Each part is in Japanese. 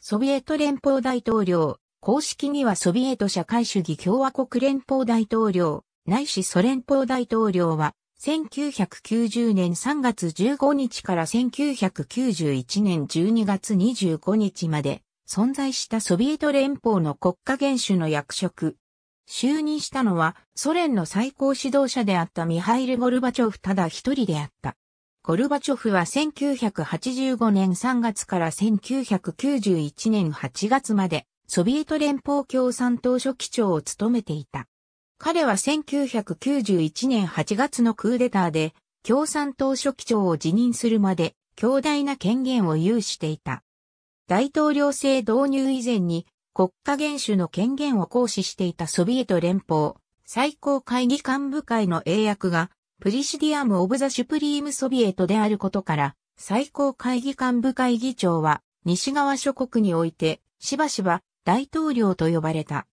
ソビエト連邦大統領、公式にはソビエト社会主義共和国連邦大統領、ないしソ連邦大統領は、1990年3月15日から1991年12月25日まで存在したソビエト連邦の国家元首の役職。就任したのはソ連の最高指導者であったミハイル・ゴルバチョフただ一人であった。ゴルバチョフは1985年3月から1991年8月までソビエト連邦共産党書記長を務めていた。彼は1991年8月のクーデターで共産党書記長を辞任するまで強大な権限を有していた。大統領制導入以前に国家元首の権限を行使していたソビエト連邦最高会議幹部会の英訳がプリシディアム・オブ・ザ・シュプリーム・ソビエトであることから、最高会議幹部会議長は、西側諸国において、しばしば大統領と呼ばれた。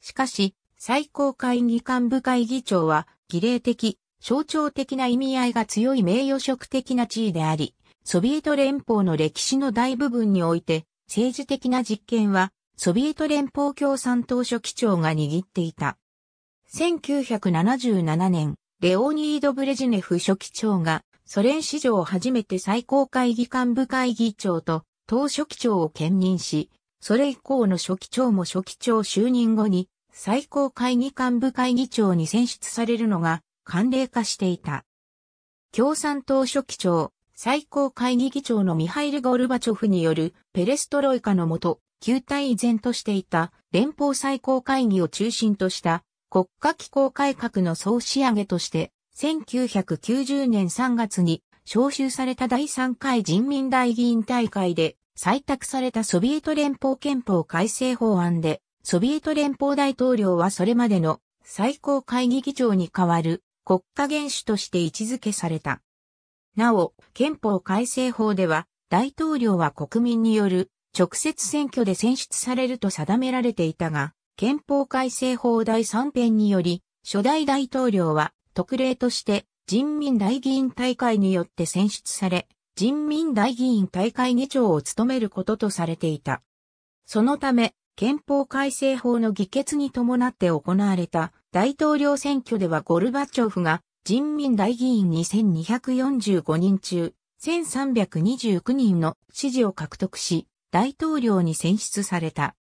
しかし、最高会議幹部会議長は、儀礼的、象徴的な意味合いが強い名誉職的な地位であり、ソビエト連邦の歴史の大部分において、政治的な実権は、ソビエト連邦共産党書記長が握っていた。1977年、レオニード・ブレジネフ書記長が、ソ連史上初めて最高会議幹部会議長と党書記長を兼任し、それ以降の書記長も書記長就任後に最高会議幹部会議長に選出されるのが慣例化していた。共産党書記長、最高会議議長のミハイル・ゴルバチョフによるペレストロイカのもと、旧体依然としていた連邦最高会議を中心とした国家機構改革の総仕上げとして、1990年3月に招集された第3回人民大議員大会で採択されたソビエト連邦憲法改正法案で、ソビエト連邦大統領はそれまでの最高会議議長に代わる国家元首として位置づけされた。なお、憲法改正法では大統領は国民による直接選挙で選出されると定められていたが、憲法改正法第3編により、初代大統領は特例として人民大議員大会によって選出され、人民大議員大会議長を務めることとされていた。そのため、憲法改正法の議決に伴って行われた大統領選挙ではゴルバチョフが人民大議員2245人中1329人の支持を獲得し、大統領に選出された。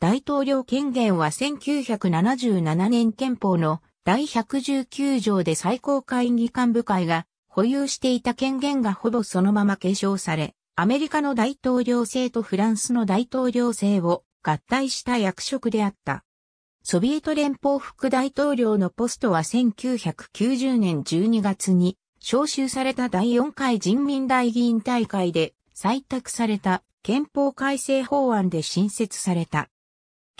大統領権限は1977年憲法の第119条で最高会議幹部会が保有していた権限がほぼそのまま継承され、アメリカの大統領制とフランスの大統領制を合体した役職であった。ソビエト連邦副大統領のポストは1990年12月に招集された第4回人民大議員大会で採択された憲法改正法案で新設された。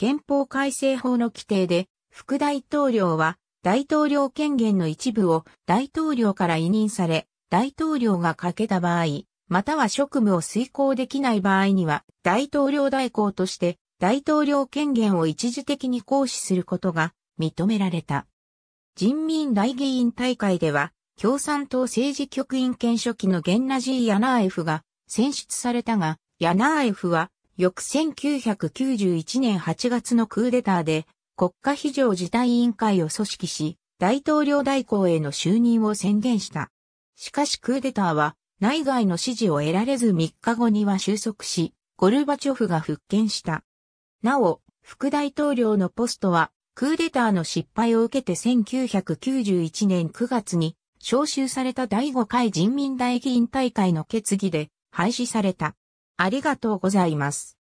憲法改正法の規定で、副大統領は大統領権限の一部を大統領から委任され、大統領が欠けた場合、または職務を遂行できない場合には、大統領代行として大統領権限を一時的に行使することが認められた。人民大議員大会では、共産党政治局員権書記のゲンナジー・ヤナーエフが選出されたが、ヤナーエフは翌1991年8月のクーデターで国家非常事態委員会を組織し、大統領代行への就任を宣言した。しかしクーデターは内外の支持を得られず3日後には収束し、ゴルバチョフが復権した。なお、副大統領のポストはクーデターの失敗を受けて1991年9月に招集された第5回人民大議員大会の決議で廃止された。ありがとうございます。